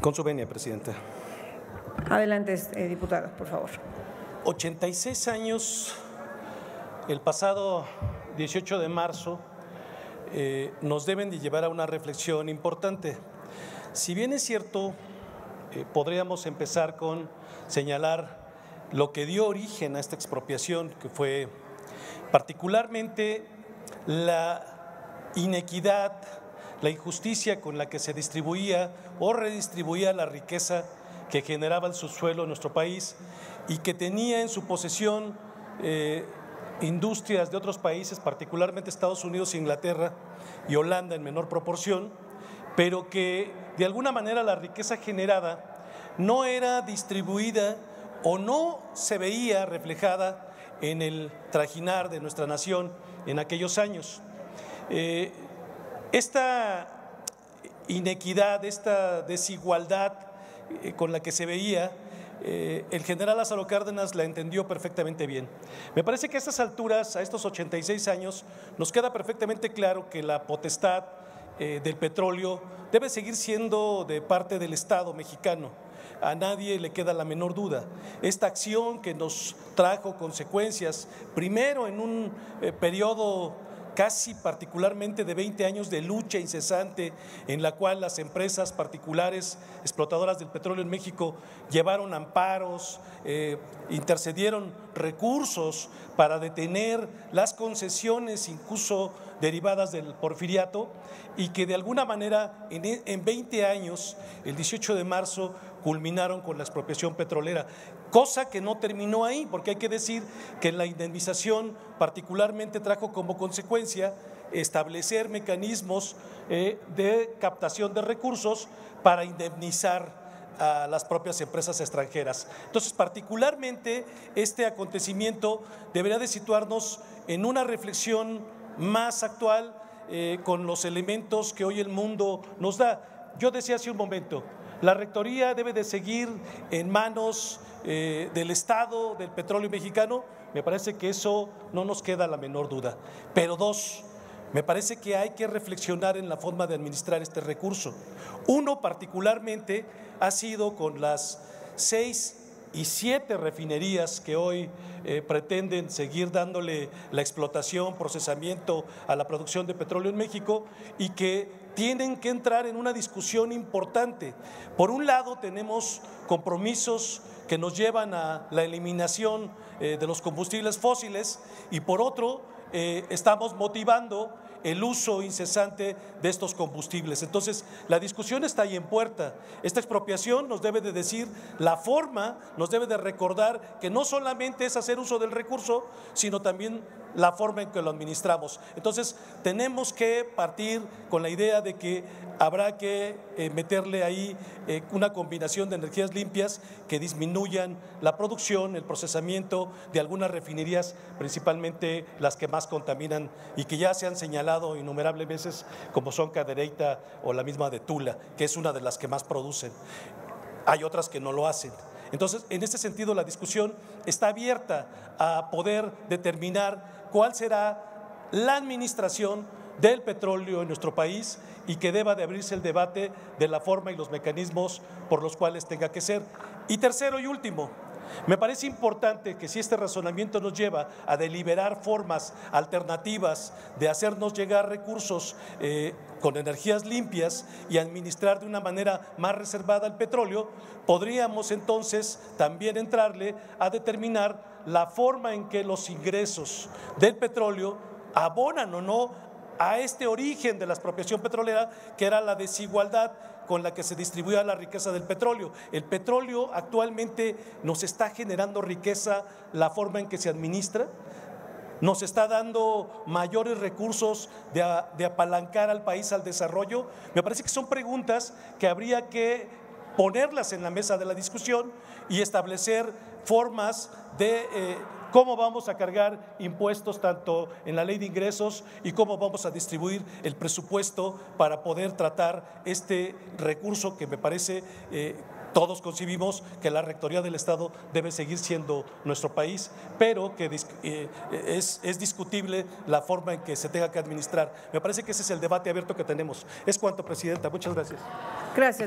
Con su venia, Presidenta. Adelante, eh, diputado, por favor. 86 años, el pasado 18 de marzo, eh, nos deben de llevar a una reflexión importante. Si bien es cierto, eh, podríamos empezar con señalar lo que dio origen a esta expropiación, que fue particularmente la inequidad, la injusticia con la que se distribuía o redistribuía la riqueza que generaba el subsuelo en nuestro país y que tenía en su posesión eh, industrias de otros países, particularmente Estados Unidos, Inglaterra y Holanda en menor proporción, pero que de alguna manera la riqueza generada no era distribuida o no se veía reflejada en el trajinar de nuestra nación en aquellos años. Eh, esta inequidad, esta desigualdad eh, con la que se veía, eh, el general Lázaro Cárdenas la entendió perfectamente bien. Me parece que a estas alturas, a estos 86 años, nos queda perfectamente claro que la potestad eh, del petróleo debe seguir siendo de parte del Estado mexicano. A nadie le queda la menor duda. Esta acción que nos trajo consecuencias, primero en un periodo casi particularmente de 20 años de lucha incesante en la cual las empresas particulares explotadoras del petróleo en México llevaron amparos, eh, intercedieron recursos para detener las concesiones incluso derivadas del porfiriato y que de alguna manera en, en 20 años, el 18 de marzo, culminaron con la expropiación petrolera, cosa que no terminó ahí, porque hay que decir que la indemnización particularmente trajo como consecuencia establecer mecanismos eh, de captación de recursos para indemnizar a las propias empresas extranjeras. Entonces, particularmente este acontecimiento debería de situarnos en una reflexión más actual eh, con los elementos que hoy el mundo nos da. Yo decía hace un momento, la rectoría debe de seguir en manos eh, del Estado, del petróleo mexicano. Me parece que eso no nos queda la menor duda. Pero dos, me parece que hay que reflexionar en la forma de administrar este recurso. Uno particularmente ha sido con las seis y siete refinerías que hoy eh, pretenden seguir dándole la explotación, procesamiento a la producción de petróleo en México y que tienen que entrar en una discusión importante. Por un lado tenemos compromisos que nos llevan a la eliminación eh, de los combustibles fósiles y por otro eh, estamos motivando el uso incesante de estos combustibles. Entonces, la discusión está ahí en puerta. Esta expropiación nos debe de decir la forma, nos debe de recordar que no solamente es hacer uso del recurso, sino también la forma en que lo administramos. Entonces, tenemos que partir con la idea de que habrá que eh, meterle ahí eh, una combinación de energías limpias que disminuyan la producción, el procesamiento de algunas refinerías, principalmente las que más contaminan y que ya se han señalado innumerables veces, como son Cadereyta o la misma de Tula, que es una de las que más producen. Hay otras que no lo hacen. Entonces, en este sentido, la discusión está abierta a poder determinar cuál será la administración del petróleo en nuestro país y que deba de abrirse el debate de la forma y los mecanismos por los cuales tenga que ser. Y tercero y último, me parece importante que si este razonamiento nos lleva a deliberar formas alternativas de hacernos llegar recursos eh, con energías limpias y administrar de una manera más reservada el petróleo, podríamos entonces también entrarle a determinar la forma en que los ingresos del petróleo abonan o no a este origen de la expropiación petrolera, que era la desigualdad con la que se distribuía la riqueza del petróleo. El petróleo actualmente nos está generando riqueza la forma en que se administra, nos está dando mayores recursos de, apalancar al país al desarrollo. Me parece que son preguntas que habría que ponerlas en la mesa de la discusión y establecer formas de... Eh, cómo vamos a cargar impuestos tanto en la ley de ingresos y cómo vamos a distribuir el presupuesto para poder tratar este recurso que me parece... Eh, todos concibimos que la Rectoría del Estado debe seguir siendo nuestro país, pero que eh, es, es, discutible la forma en que se tenga que administrar. Me parece que ese es el debate abierto que tenemos. Es cuanto, Presidenta. Muchas gracias. Gracias.